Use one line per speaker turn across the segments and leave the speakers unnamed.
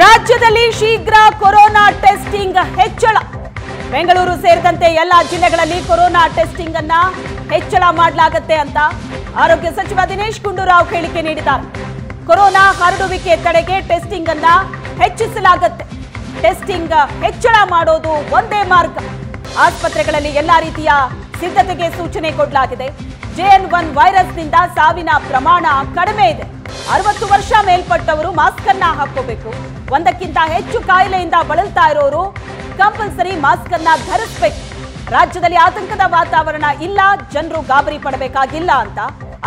ರಾಜ್ಯದಲ್ಲಿ ಶೀಘ್ರ corona testing ಹೆಚ್ಚಳ. ಬೆಂಗಳೂರು ಸೇರಿದಂತೆ ಎಲ್ಲ ಜಿಲ್ಲೆಗಳಲ್ಲಿ ಕೊರೋನಾ ಟೆಸ್ಟಿಂಗ್ ಅನ್ನ ಹೆಚ್ಚಳ ಮಾಡಲಾಗುತ್ತೆ ಅಂತ ಆರೋಗ್ಯ ಸಚಿವ ದಿನೇಶ್ ಗುಂಡೂರಾವ್ ಹೇಳಿಕೆ ನೀಡಿದ್ದಾರೆ. ಕೊರೋನಾ ಹರಡುವಿಕೆ ತಡೆಗೆ ಟೆಸ್ಟಿಂಗ್ ಅನ್ನ ಹೆಚ್ಚಿಸಲಾಗುತ್ತೆ. ಟೆಸ್ಟಿಂಗ್ ಹೆಚ್ಚಳ ಮಾಡೋದು ಒಂದೇ ಮಾರ್ಗ. ಆಸ್ಪತ್ರೆಗಳಲ್ಲಿ ಎಲ್ಲಾ ರೀತಿಯ ಸಿದ್ಧತೆಗೆ ಸೂಚನೆ ಕೊಡಲಾಗಿದೆ. ಜೆಎನ್ ಒನ್ ವೈರಸ್ನಿಂದ ಸಾವಿನ ಪ್ರಮಾಣ ಕಡಿಮೆ ಇದೆ. ಅರವತ್ತು ವರ್ಷ ಮೇಲ್ಪಟ್ಟವರು ಮಾಸ್ಕ್ ಅನ್ನ ಹಾಕೋಬೇಕು ಒಂದಕ್ಕಿಂತ ಹೆಚ್ಚು ಕಾಯಿಲೆಯಿಂದ ಬಳಲ್ತಾ ಇರೋರು ಕಂಪಲ್ಸರಿ ಮಾಸ್ಕ್ ಅನ್ನ ಧರಿಸಬೇಕು. ರಾಜ್ಯದಲ್ಲಿ ಆತಂಕದ ವಾತಾವರಣ ಇಲ್ಲ, ಜನರು ಗಾಬರಿ ಪಡಬೇಕಾಗಿಲ್ಲ ಅಂತ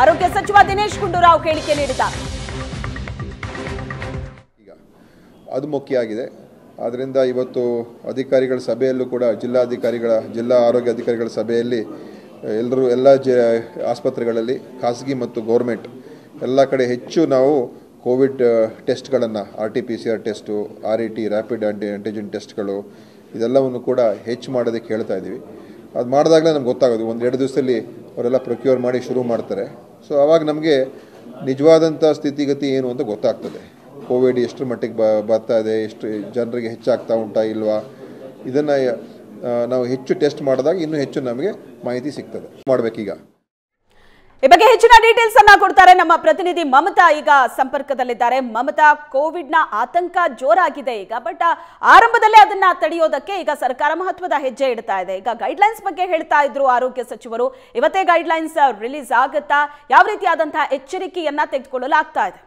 ಆರೋಗ್ಯ ಸಚಿವ ದಿನೇಶ್ ಗುಂಡೂರಾವ್ ಹೇಳಿಕೆ ನೀಡಿದ್ದಾರೆ.
ಅದು ಮುಖ್ಯ ಆಗಿದೆ ಆದ್ದರಿಂದ ಇವತ್ತು ಅಧಿಕಾರಿಗಳ ಸಭೆಯಲ್ಲೂ ಕೂಡ ಜಿಲ್ಲಾಧಿಕಾರಿಗಳ, ಜಿಲ್ಲಾ ಆರೋಗ್ಯ ಅಧಿಕಾರಿಗಳ ಸಭೆಯಲ್ಲಿ ಎಲ್ಲರೂ ಎಲ್ಲ ಜ ಆಸ್ಪತ್ರೆಗಳಲ್ಲಿ ಖಾಸಗಿ ಮತ್ತು ಗೌರ್ಮೆಂಟ್ ಎಲ್ಲ ಕಡೆ ಹೆಚ್ಚು ನಾವು Covid ಟೆಸ್ಟ್ಗಳನ್ನು, R T P C R test, R E T rapid anti antigen ಟೆಸ್ಟ್ಗಳು, ಇದೆಲ್ಲವನ್ನು ಕೂಡ ಹೆಚ್ಚು ಮಾಡೋದಕ್ಕೆ ಹೇಳ್ತಾ ಇದ್ದೀವಿ. ಅದು ಮಾಡಿದಾಗಲೇ ನಮ್ಗೆ ಗೊತ್ತಾಗೋದು. ಒಂದು ಎರಡು ದಿವಸದಲ್ಲಿ ಅವರೆಲ್ಲ ಪ್ರೊಕ್ಯೂರ್ ಮಾಡಿ ಶುರು ಮಾಡ್ತಾರೆ. ಸೊ ಆವಾಗ ನಮಗೆ ನಿಜವಾದಂಥ ಸ್ಥಿತಿಗತಿ ಏನು ಅಂತ ಗೊತ್ತಾಗ್ತದೆ. ಕೋವಿಡ್ ಎಷ್ಟು ಮಟ್ಟಿಗೆ ಬರ್ತಾ ಇದೆ ಎಷ್ಟು ಜನರಿಗೆ ಹೆಚ್ಚಾಗ್ತಾ ಉಂಟಾ ಇಲ್ವಾ, ಇದನ್ನು ನಾವು ಹೆಚ್ಚು ಟೆಸ್ಟ್ ಮಾಡಿದಾಗ ಇನ್ನೂ ಹೆಚ್ಚು ನಮಗೆ ಮಾಹಿತಿ ಸಿಗ್ತದೆ. ಮಾಡಬೇಕೀಗ.
ಈ ಬಗ್ಗೆ ಹೆಚ್ಚಿನ ಡೀಟೇಲ್ಸ್ ಅನ್ನ ಕೊಡ್ತಾರೆ ನಮ್ಮ ಪ್ರತಿನಿಧಿ ಮಮತಾ ಈಗ ಸಂಪರ್ಕದಲ್ಲಿದ್ದಾರೆ. ಮಮತಾ ಕೋವಿಡ್ನ ಆತಂಕ ಜೋರಾಗಿದೆ ಈಗ ಬಟ್ ಆರಂಭದಲ್ಲೇ ಅದನ್ನ ತಡೆಯೋದಕ್ಕೆ ಈಗ ಸರ್ಕಾರ ಮಹತ್ವದ ಹೆಜ್ಜೆ ಇಡ್ತಾ ಇದೆ. ಈಗ ಗೈಡ್ಲೈನ್ಸ್ ಬಗ್ಗೆ ಹೇಳ್ತಾ ಇದ್ರು ಆರೋಗ್ಯ ಸಚಿವರು. ಇವತ್ತೇ ಗೈಡ್ಲೈನ್ಸ್ ರಿಲೀಸ್ ಆಗುತ್ತಾ? ಯಾವ ರೀತಿಯಾದಂತಹ ಎಚ್ಚರಿಕೆಯನ್ನ ತೆಗೆದುಕೊಳ್ಳಲಾಗ್ತಾ ಇದೆ?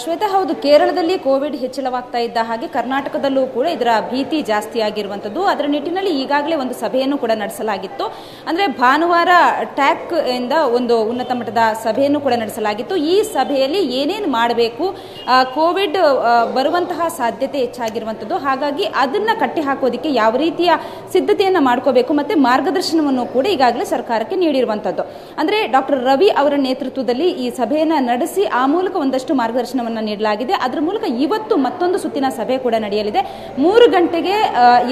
ಶ್ವೇತಾ ಹೌದು ಕೇರಳದಲ್ಲಿ ಕೋವಿಡ್ ಹೆಚ್ಚಳವಾಗ್ತಾ ಇದ್ದ ಹಾಗೆ ಕರ್ನಾಟಕದಲ್ಲೂ ಕೂಡ ಇದರ ಭೀತಿ ಜಾಸ್ತಿ ಆಗಿರುವಂಥದ್ದು. ಅದರ ನಿಟ್ಟಿನಲ್ಲಿ ಈಗಾಗಲೇ ಒಂದು ಸಭೆಯನ್ನು ಕೂಡ ನಡೆಸಲಾಗಿತ್ತು. ಅಂದರೆ ಭಾನುವಾರ ಟ್ಯಾಕ್ ಇಂದ ಒಂದು ಉನ್ನತ ಮಟ್ಟದ ಸಭೆಯನ್ನು ಕೂಡ ನಡೆಸಲಾಗಿತ್ತು. ಈ ಸಭೆಯಲ್ಲಿ ಏನೇನು ಮಾಡಬೇಕು ಕೋವಿಡ್ ಬರುವಂತಹ ಸಾಧ್ಯತೆ ಹೆಚ್ಚಾಗಿರುವಂಥದ್ದು, ಹಾಗಾಗಿ ಅದನ್ನು ಕಟ್ಟಿ ಹಾಕೋದಕ್ಕೆ ಯಾವ ರೀತಿಯ ಸಿದ್ಧತೆಯನ್ನು ಮಾಡ್ಕೋಬೇಕು ಮತ್ತು ಮಾರ್ಗದರ್ಶನವನ್ನು ಕೂಡ ಈಗಾಗಲೇ ಸರ್ಕಾರಕ್ಕೆ ನೀಡಿರುವಂಥದ್ದು. ಅಂದರೆ ಡಾಕ್ಟರ್ ರವಿ ಅವರ ನೇತೃತ್ವದಲ್ಲಿ ಈ ಸಭೆಯನ್ನು ನಡೆಸಿ ಆ ಮೂಲಕ ಒಂದಷ್ಟು ಮಾರ್ಗದರ್ಶನವನ್ನು ನೀಡಲಾಗಿದೆ. ಅದರ ಮೂಲಕ ಇವತ್ತು ಮತ್ತೊಂದು ಸುತ್ತಿನ ಸಭೆ ಕೂಡ ನಡೆಯಲಿದೆ. ಮೂರು ಗಂಟೆಗೆ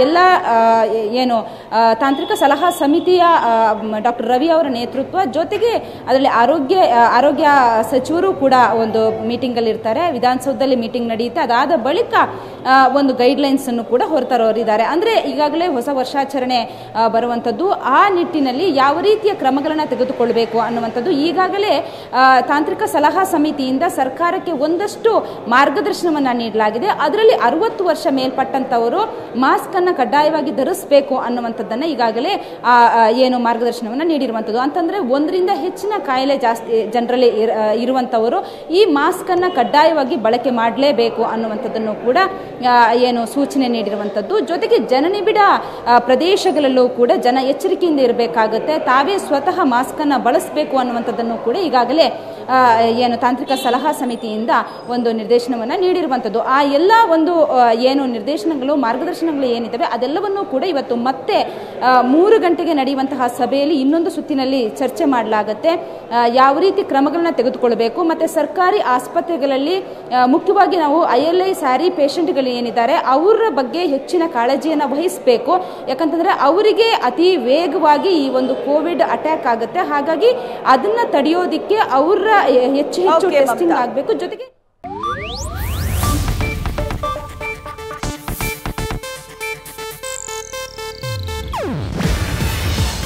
ಎಲ್ಲ ಏನು ತಾಂತ್ರಿಕ ಸಲಹಾ ಸಮಿತಿಯ ಡಾಕ್ಟರ್ ರವಿ ಅವರ ನೇತೃತ್ವ ಜೊತೆಗೆ ಅದರಲ್ಲಿ ಆರೋಗ್ಯ ಆರೋಗ್ಯ ಸಚಿವರು ಕೂಡ ಒಂದು ಮೀಟಿಂಗಲ್ಲಿ ಇರ್ತಾರೆ. ವಿಧಾನಸೌಧದಲ್ಲಿ ಮೀಟಿಂಗ್ ನಡೆಯುತ್ತೆ. ಅದಾದ ಬಳಿಕ ಒಂದು ಗೈಡ್ಲೈನ್ಸ್ ಅನ್ನು ಕೂಡ ಹೊರತರೋರಿದ್ದಾರೆ. ಅಂದ್ರೆ ಈಗಾಗಲೇ ಹೊಸ ವರ್ಷಾಚರಣೆ ಬರುವಂಥದ್ದು ಆ ನಿಟ್ಟಿನಲ್ಲಿ ಯಾವ ರೀತಿಯ ಕ್ರಮಗಳನ್ನು ತೆಗೆದುಕೊಳ್ಬೇಕು ಅನ್ನುವಂಥದ್ದು ಈಗಾಗಲೇ ತಾಂತ್ರಿಕ ಸಲಹಾ ಸಮಿತಿಯಿಂದ ಸರ್ಕಾರಕ್ಕೆ ಒಂದಷ್ಟು ಮಾರ್ಗದರ್ಶನವನ್ನು ನೀಡಲಾಗಿದೆ. ಅದರಲ್ಲಿ ಅರವತ್ತು ವರ್ಷ ಮೇಲ್ಪಟ್ಟಂಥವರು ಮಾಸ್ಕನ್ನು ಕಡ್ಡಾಯವಾಗಿ ಧರಿಸಬೇಕು ಅನ್ನುವಂಥದ್ದನ್ನು ಈಗಾಗಲೇ ಏನು ಮಾರ್ಗದರ್ಶನವನ್ನು ನೀಡಿರುವಂಥದ್ದು. ಅಂತಂದರೆ ಒಂದರಿಂದ ಹೆಚ್ಚಿನ ಕಾಯಿಲೆ ಜಾಸ್ತಿ ಜನರಲ್ಲಿ ಇರ- ಆ, ಇರುವಂತವರು ಈ ಮಾಸ್ಕನ್ನು ಕಡ್ಡಾಯವಾಗಿ ಬಳಕೆ ಮಾಡಲೇಬೇಕು ಅನ್ನುವಂಥದ್ದನ್ನು ಕೂಡ ಏನು ಸೂಚನೆ ನೀಡಿರುವಂಥದ್ದು. ಜೊತೆಗೆ ಜನನಿಬಿಡ ಪ್ರದೇಶಗಳಲ್ಲೂ ಕೂಡ ಜನ ಎಚ್ಚರಿಕೆಯಿಂದ ಇರಬೇಕಾಗುತ್ತೆ. ತಾವೇ ಸ್ವತಃ ಮಾಸ್ಕನ್ನು ಬಳಸಬೇಕು ಅನ್ನುವಂಥದ್ದನ್ನು ಕೂಡ ಈಗಾಗಲೇ ಏನು ತಾಂತ್ರಿಕ ಸಲಹಾ ಸಮಿತಿಯಿಂದ ಒಂದು ನಿರ್ದೇಶನವನ್ನು ನೀಡಿರುವಂಥದ್ದು ಆ ಎಲ್ಲ ಒಂದು ಏನು ನಿರ್ದೇಶನಗಳು ಮಾರ್ಗದರ್ಶನಗಳು ಏನಿದ್ದಾವೆ ಅದೆಲ್ಲವನ್ನೂ ಕೂಡ ಇವತ್ತು ಮತ್ತೆ ಮೂರು ಗಂಟೆಗೆ ನಡೆಯುವಂತಹ ಸಭೆಯಲ್ಲಿ ಇನ್ನೊಂದು ಸುತ್ತಿನಲ್ಲಿ ಚರ್ಚೆ ಮಾಡಲಾಗುತ್ತೆ. ಯಾವ ರೀತಿ ಕ್ರಮಗಳನ್ನ ತೆಗೆದುಕೊಳ್ಬೇಕು ಮತ್ತೆ ಸರ್ಕಾರಿ ಆಸ್ಪತ್ರೆಗಳಲ್ಲಿ ಮುಖ್ಯವಾಗಿ ನಾವು ಐ ಎಲ್ ಐ ಸ್ಯಾರಿ ಪೇಷಂಟ್ಗಳು ಏನಿದ್ದಾರೆ ಅವರ ಬಗ್ಗೆ ಹೆಚ್ಚಿನ ಕಾಳಜಿಯನ್ನು ವಹಿಸಬೇಕು. ಯಾಕಂತಂದ್ರೆ ಅವರಿಗೆ ಅತಿ ವೇಗವಾಗಿ ಈ ಒಂದು ಕೋವಿಡ್ ಅಟ್ಯಾಕ್ ಆಗುತ್ತೆ. ಹಾಗಾಗಿ ಅದನ್ನ ತಡೆಯೋದಿಕ್ಕೆ ಅವರ ಹೆಚ್ಚು ಹೆಚ್ಚು ಟೆಸ್ಟಿಂಗ್ ಆಗಬೇಕು. ಜೊತೆಗೆ